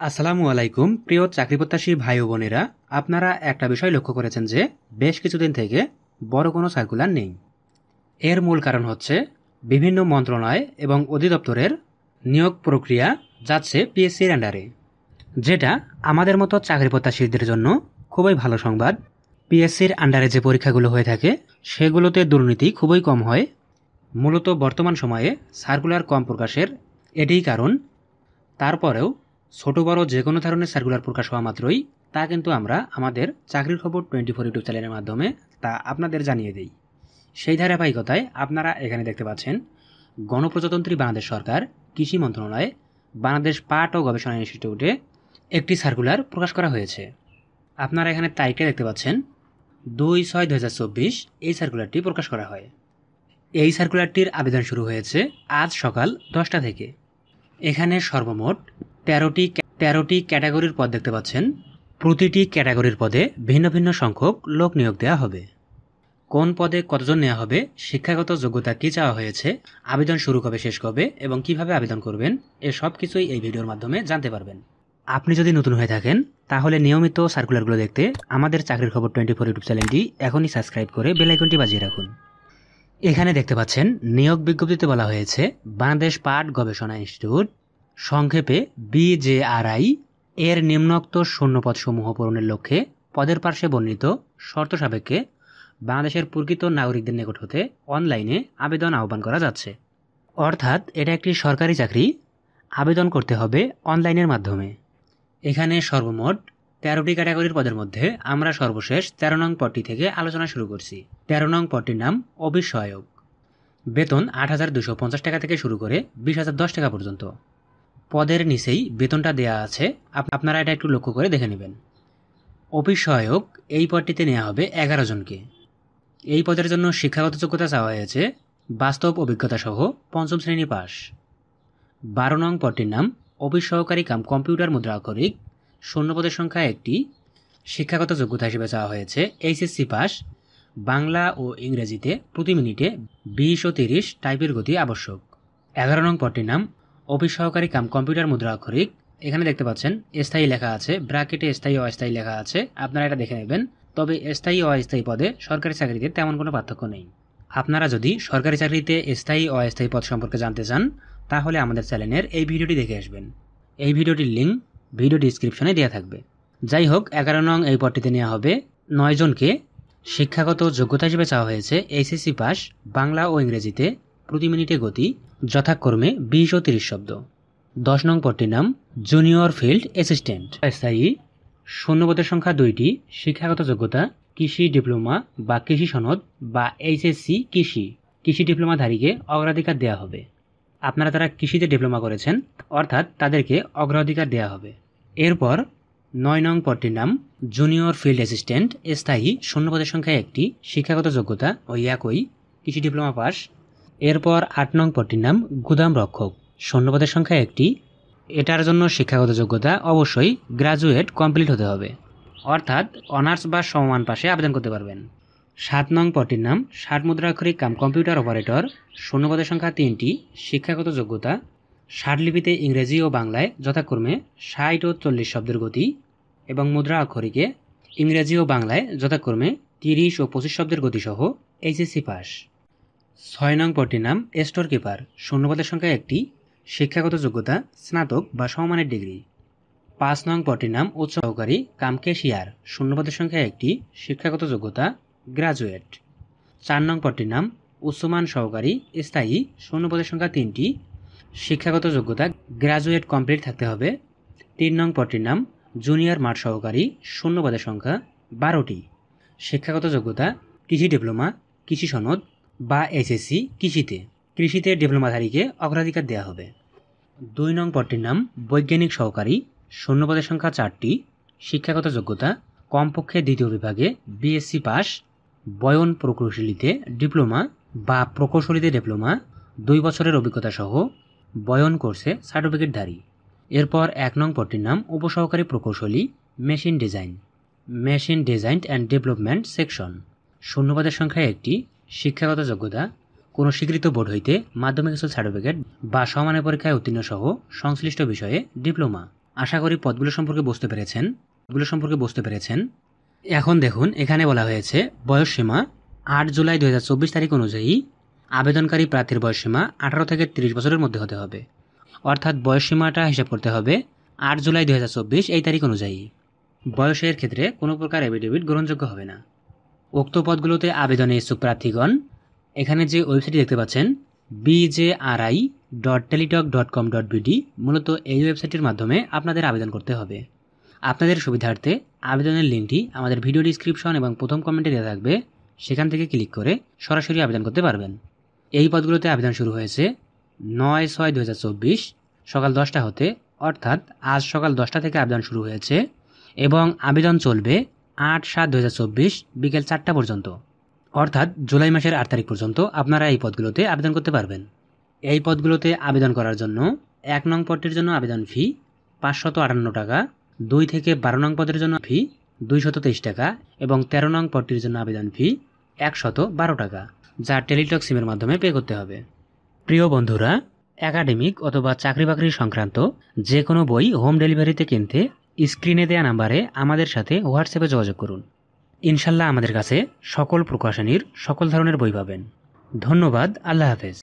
আসসালামু আলাইকুম, প্রিয় চাকরিপ্রত্যাশী ভাই বোনেরা। আপনারা একটা বিষয় লক্ষ্য করেছেন যে, বেশ কিছুদিন থেকে বড় কোনো সার্কুলার নেই। এর মূল কারণ হচ্ছে, বিভিন্ন মন্ত্রণালয় এবং অধিদপ্তরের নিয়োগ প্রক্রিয়া যাচ্ছে পিএসসির আন্ডারে যেটা আমাদের মতো চাকরি প্রত্যাশীদের জন্য খুবই ভালো সংবাদ। পিএসসির আন্ডারে যে পরীক্ষাগুলো হয়ে থাকে, সেগুলোতে দুর্নীতি খুবই কম হয়। মূলত বর্তমান সময়ে সার্কুলার কম প্রকাশের এটিই কারণ। তারপরেও ছোট বড় যে কোনো ধরনের সার্কুলার প্রকাশ হওয়া মাত্রই তা কিন্তু আমরা আমাদের চাকরির খবর টোয়েন্টি ফোর ইউটিউব চ্যানেলের মাধ্যমে তা আপনাদের জানিয়ে দিই। সেই ধারাবাহিকতায় আপনারা এখানে দেখতে পাচ্ছেন গণপ্রজাতন্ত্রী বাংলাদেশ সরকার, কৃষি মন্ত্রণালয়, বাংলাদেশ পাট ও গবেষণা ইনস্টিটিউটে একটি সার্কুলার প্রকাশ করা হয়েছে। আপনারা এখানে তারিখটা দেখতে পাচ্ছেন দুই ছয় দু হাজার চব্বিশ, এই সার্কুলারটি প্রকাশ করা হয়। এই সার্কুলারটির আবেদন শুরু হয়েছে আজ সকাল দশটা থেকে। এখানে সর্বমোট তেরোটি তেরোটি ক্যাটাগরির পদ দেখতে পাচ্ছেন। প্রতিটি ক্যাটাগরির পদে ভিন্ন ভিন্ন সংখ্যক লোক নিয়োগ দেওয়া হবে। কোন পদে কতজন নেওয়া হবে, শিক্ষাগত যোগ্যতা কী চাওয়া হয়েছে, আবেদন শুরু কবে, শেষ কবে, এবং কীভাবে আবেদন করবেন, এ সব কিছুই এই ভিডিওর মাধ্যমে জানতে পারবেন। আপনি যদি নতুন হয়ে থাকেন, তাহলে নিয়মিত সার্কুলারগুলো দেখতে আমাদের চাকরির খবর টোয়েন্টি ফোর ইউটিউব চ্যানেলটি এখনই সাবস্ক্রাইব করে বেলাইকনটি বাজিয়ে রাখুন। এখানে দেখতে পাচ্ছেন, নিয়োগ বিজ্ঞপ্তিতে বলা হয়েছে, বাংলাদেশ পাট গবেষণা ইনস্টিটিউট সংক্ষেপে বিজেআরআই এর নিম্নোক্ত শূন্যপদসমূহ পূরণের লক্ষ্যে পদের পার্শ্বে বর্ণিত শর্ত সাপেক্ষে বাংলাদেশের প্রকৃত নাগরিকদের নিকট হতে অনলাইনে আবেদন আহ্বান করা যাচ্ছে। অর্থাৎ এটা একটি সরকারি চাকরি, আবেদন করতে হবে অনলাইনের মাধ্যমে। এখানে সর্বমোট তেরোটি ক্যাটাগরির পদের মধ্যে আমরা সর্বশেষ তেরো নং পদটি থেকে আলোচনা শুরু করছি। তেরো নং পদটির নাম অফিস বেতন আট হাজার দুশো পঞ্চাশ টাকা থেকে শুরু করে বিশ হাজার দশ টাকা পর্যন্ত। পদের নিচেই বেতনটা দেয়া আছে। আপ- আপনারা এটা একটু লক্ষ্য করে দেখে নেবেন। অফিস সহায়ক এই পদটিতে নেওয়া হবে এগারো জনকে। এই পদের জন্য শিক্ষাগত যোগ্যতা চাওয়া হয়েছে বাস্তব অভিজ্ঞতা সহ পঞ্চম শ্রেণি পাস বারো নং পদটির নাম অফিস সহকারী কাম কম্পিউটার মুদ্রা আক্ষরিক। শূন্য পদের সংখ্যা একটি। শিক্ষাগত যোগ্যতা হিসেবে চাওয়া হয়েছে এইচএসসি পাস বাংলা ও ইংরেজিতে প্রতি মিনিটে বিশ ও তিরিশ টাইপের গতি আবশ্যক। এগারো নং পদটির নাম অফিস সহকারী কাম কম্পিউটার মুদ্রা আক্ষরিক এখানে দেখতে পাচ্ছেন, স্থায়ী লেখা আছে, ব্র্যাকেটে স্থায়ী অস্থায়ী লেখা আছে, আপনারা এটা দেখে নেবেন। তবে স্থায়ী অস্থায়ী পদে সরকারি চাকরিতে তেমন কোনো পার্থক্য নেই। আপনারা যদি সরকারি চাকরিতে স্থায়ী অস্থায়ী পদ সম্পর্কে জানতে চান, তাহলে আমাদের চ্যানেলের এই ভিডিওটি দেখে আসবেন। এই ভিডিওটির লিঙ্ক ভিডিও ডিসক্রিপশনে দেওয়া থাকবে। যাই হোক, এগারো নং এই পদটিতে নেওয়া হবে, নয় জনকে শিক্ষাগত যোগ্যতা হিসেবে চাওয়া হয়েছে, এইচএসসি পাস, বাংলা ও ইংরেজিতে প্রতি মিনিটে গতি যথাক্রমে বিশ ও তিরিশ শব্দ। দশ নং পদটির নাম জুনিয়র ফিল্ড অ্যাসিস্ট্যান্ট স্থায়ী। শূন্যপদের সংখ্যা দুইটি। শিক্ষাগত যোগ্যতা, কৃষি ডিপ্লোমা বা কৃষি সনদ বা এইচএসসি কৃষি। কৃষি ডিপ্লোমাধারীকে অগ্রাধিকার দেওয়া হবে। আপনারা যারা কৃষিতে ডিপ্লোমা করেছেন, অর্থাৎ তাদেরকে অগ্রাধিকার দেওয়া হবে। এরপর নয় নং পদটির নাম জুনিয়র ফিল্ড অ্যাসিস্ট্যান্ট স্থায়ী। শূন্যপদের সংখ্যা একটি। শিক্ষাগত যোগ্যতা ওই একই। কৃষি ডিপ্লোমা পাস। এরপর আট নং পদটির নাম গুদাম রক্ষক। শূন্যপদের সংখ্যা একটি। এটার জন্য শিক্ষাগত যোগ্যতা অবশ্যই গ্রাজুয়েট কমপ্লিট হতে হবে। অর্থাৎ অনার্স বা সমমান পাশে আবেদন করতে পারবেন। সাত নং পদটির নাম ষাট মুদ্রাক্ষরিক কাম কম্পিউটার অপারেটর শূন্যপদের সংখ্যা তিনটি। শিক্ষাগত যোগ্যতা লিপিতে ইংরেজি ও বাংলায় যথাক্রমে ষাট ও চল্লিশ শব্দের গতি এবং মুদ্রা অক্ষরিকে ইংরেজি ও বাংলায় যথাক্রমে তিরিশ ও পঁচিশ শব্দের গতিসহ এইচএসসি পাস। ছয় নং পদটির নাম স্টোর কিপার। শূন্যপদের সংখ্যা একটি। শিক্ষাগত যোগ্যতা, স্নাতক বা সমমানের ডিগ্রি। পাঁচ নং পদটির নাম উচ্চ সহকারী কাম কেশিয়ার শূন্যপদের সংখ্যা একটি। শিক্ষাগত যোগ্যতা, গ্রাজুয়েট। চার নং পদটির নাম উচ্চমান সহকারী, স্থায়ী। শূন্যপদের সংখ্যা তিনটি। শিক্ষাগত যোগ্যতা, গ্রাজুয়েট কমপ্লিট থাকতে হবে। তিন নং পদটির নাম জুনিয়র মাঠ সহকারী, শূন্যপদের সংখ্যা বারোটি। শিক্ষাগত যোগ্যতা, কৃষি ডিপ্লোমা, কৃষি সনদ বা এসএসসি কৃষিতে। কৃষিতে ডিপ্লোমাধারীকে অগ্রাধিকার দেওয়া হবে। দুই নং পদটির নাম বৈজ্ঞানিক সহকারী, শূন্যপদের সংখ্যা চারটি, শিক্ষাগত যোগ্যতা, কমপক্ষে দ্বিতীয় বিভাগে বিএসসি পাস, বয়ন প্রকৌশলীতে ডিপ্লোমা বা প্রকৌশলীতে ডিপ্লোমা, দুই বছরের অভিজ্ঞতা সহ বয়ন কোর্সে সার্টিফিকেটধারী এরপর এক নং পদটির নাম উপসহকারী প্রকৌশলী, machine design. Machine design and development section. শূন্যপদের সংখ্যা একটি শিক্ষাগত যোগ্যতা, কোনো স্বীকৃত বোর্ড হইতে মাধ্যমিক স্কুল সার্টিফিকেট বা সমানের পরীক্ষায় উত্তীর্ণ সহ সংশ্লিষ্ট বিষয়ে ডিপ্লোমা। আশা করি পদগুলো সম্পর্কে বুঝতে পেরেছেন। পদগুলো সম্পর্কে বুঝতে পেরেছেন। এখন দেখুন, এখানে বলা হয়েছে বয়সসীমা আট জুলাই দু হাজার চব্বিশ তারিখ অনুযায়ী আবেদনকারী প্রার্থীর বয়সসীমা আঠারো থেকে তিরিশ বছরের মধ্যে হতে হবে। অর্থাৎ বয়সসীমাটা হিসাব করতে হবে আট জুলাই দু হাজার চব্বিশ এই তারিখ অনুযায়ী। বয়সের ক্ষেত্রে কোনো প্রকার এফিডেভিট গ্রহণযোগ্য হবে না। উক্ত পদগুলোতে আবেদনে ইচ্ছুক প্রার্থীগণ, এখানে যে ওয়েবসাইটটি দেখতে পাচ্ছেন BJRI dot Teletalk dot com dot BD মূলত এই ওয়েবসাইটের মাধ্যমে আপনাদের আবেদন করতে হবে। আপনাদের সুবিধার্থে আবেদনের লিঙ্কটি আমাদের ভিডিও ডিসক্রিপশন এবং প্রথম কমেন্টে দেওয়া থাকবে, সেখান থেকে ক্লিক করে সরাসরি আবেদন করতে পারবেন। এই পদগুলোতে আবেদন শুরু হয়েছে নয় ছয় দু সকাল দশটা হতে, অর্থাৎ আজ সকাল দশটা থেকে আবেদন শুরু হয়েছে এবং আবেদন চলবে আট সাত দু বিকেল চারটা পর্যন্ত। অর্থাৎ জুলাই মাসের আট তারিখ পর্যন্ত আপনারা এই পদগুলোতে আবেদন করতে পারবেন। এই পদগুলোতে আবেদন করার জন্য এক নং পদটির জন্য আবেদন ফি পাঁচশত আটান্ন টাকা, দুই থেকে বারো নং পদের জন্য ফি দুইশত তেইশ টাকা এবং তেরো নং পদটির জন্য আবেদন ফি একশত বারো টাকা, যা টেলিটক সিমের মাধ্যমে পে করতে হবে। প্রিয় বন্ধুরা, একাডেমিক অথবা চাকরি বাকরি সংক্রান্ত যে কোনো বই হোম ডেলিভারিতে কিনতে স্ক্রিনে দেয়া নাম্বারে আমাদের সাথে হোয়াটসঅ্যাপে যোগাযোগ করুন। ইনশাল্লাহ আমাদের কাছে সকল প্রকাশনীর সকল ধরনের বই পাবেন। ধন্যবাদ, আল্লাহ হাফেজ।